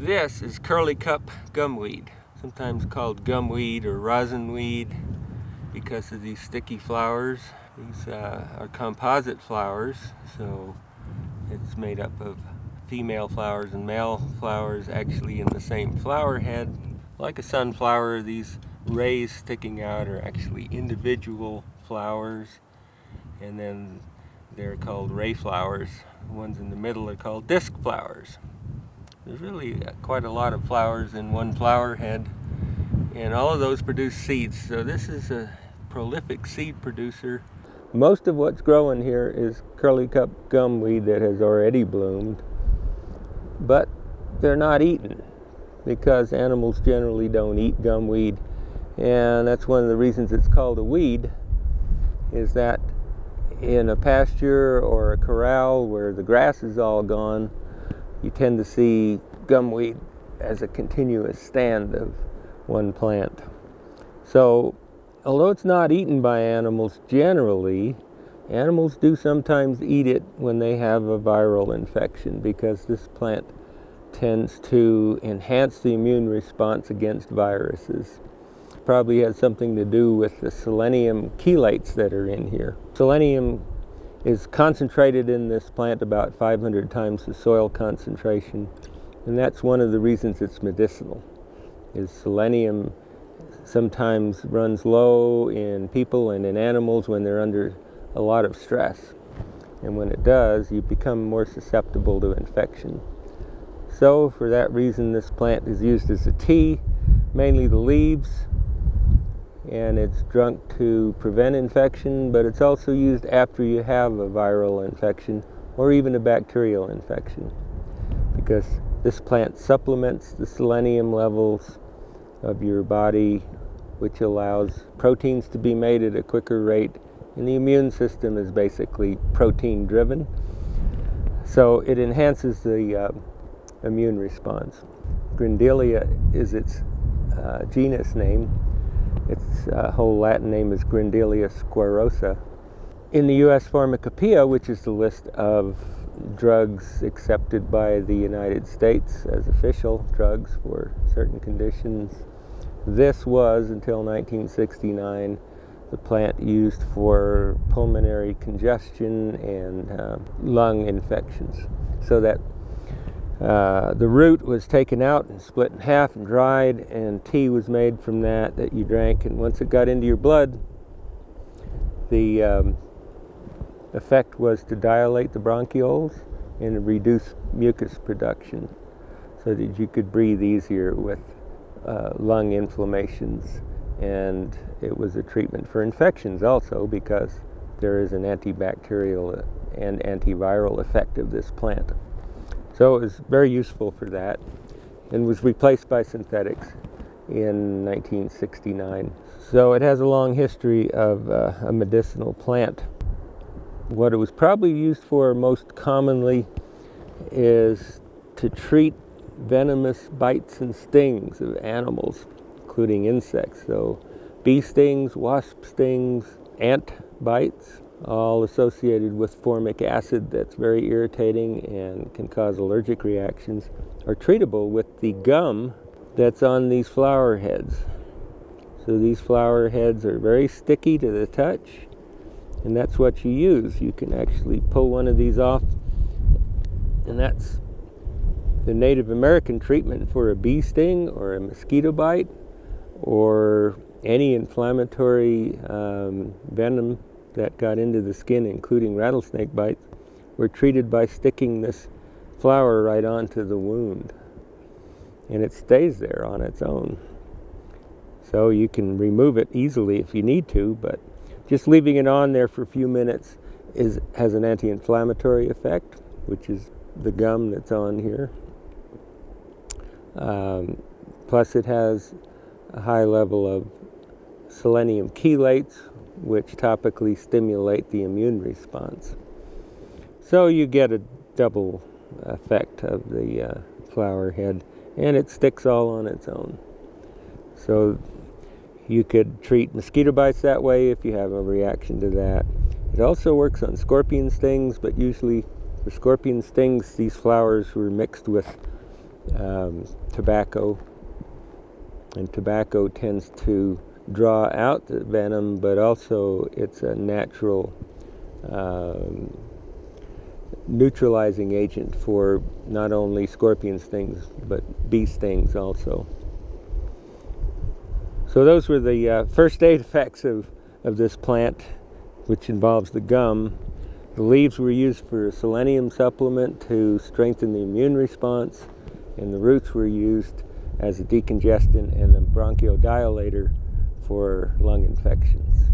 This is curly cup gumweed, sometimes called gumweed or rosinweed because of these sticky flowers. These uh, are composite flowers, so it's made up of female flowers and male flowers actually in the same flower head. Like a sunflower, these rays sticking out are actually individual flowers and then they're called ray flowers. The ones in the middle are called disc flowers. There's really quite a lot of flowers in one flower head and all of those produce seeds. So this is a prolific seed producer. Most of what's growing here is curly cup gumweed that has already bloomed, but they're not eaten because animals generally don't eat gumweed and that's one of the reasons it's called a weed is that in a pasture or a corral where the grass is all gone you tend to see gumweed as a continuous stand of one plant. So, although it's not eaten by animals generally, animals do sometimes eat it when they have a viral infection because this plant tends to enhance the immune response against viruses. Probably has something to do with the selenium chelates that are in here. Selenium is concentrated in this plant about 500 times the soil concentration and that's one of the reasons it's medicinal. Is selenium sometimes runs low in people and in animals when they're under a lot of stress. And when it does you become more susceptible to infection. So for that reason this plant is used as a tea mainly the leaves and it's drunk to prevent infection, but it's also used after you have a viral infection or even a bacterial infection because this plant supplements the selenium levels of your body, which allows proteins to be made at a quicker rate, and the immune system is basically protein driven. So it enhances the uh, immune response. Grindelia is its uh, genus name, its uh, whole Latin name is Grindelia squarrosa. In the U.S. Pharmacopoeia, which is the list of drugs accepted by the United States as official drugs for certain conditions, this was, until 1969, the plant used for pulmonary congestion and uh, lung infections. So that uh, the root was taken out and split in half and dried, and tea was made from that that you drank. And once it got into your blood, the um, effect was to dilate the bronchioles and reduce mucus production so that you could breathe easier with uh, lung inflammations. And it was a treatment for infections also because there is an antibacterial and antiviral effect of this plant. So it was very useful for that and was replaced by synthetics in 1969. So it has a long history of uh, a medicinal plant. What it was probably used for most commonly is to treat venomous bites and stings of animals, including insects. So bee stings, wasp stings, ant bites, all associated with formic acid that's very irritating and can cause allergic reactions, are treatable with the gum that's on these flower heads. So these flower heads are very sticky to the touch, and that's what you use. You can actually pull one of these off, and that's the Native American treatment for a bee sting or a mosquito bite or any inflammatory um, venom that got into the skin, including rattlesnake bites, were treated by sticking this flower right onto the wound. And it stays there on its own. So you can remove it easily if you need to, but just leaving it on there for a few minutes is, has an anti-inflammatory effect, which is the gum that's on here. Um, plus it has a high level of selenium chelates, which topically stimulate the immune response. So you get a double effect of the uh, flower head, and it sticks all on its own. So you could treat mosquito bites that way if you have a reaction to that. It also works on scorpion stings, but usually for scorpion stings, these flowers were mixed with um, tobacco, and tobacco tends to draw out the venom, but also it's a natural um, neutralizing agent for not only scorpion stings but bee stings also. So those were the uh, first aid effects of, of this plant, which involves the gum. The leaves were used for a selenium supplement to strengthen the immune response, and the roots were used as a decongestant and a bronchodilator for lung infections.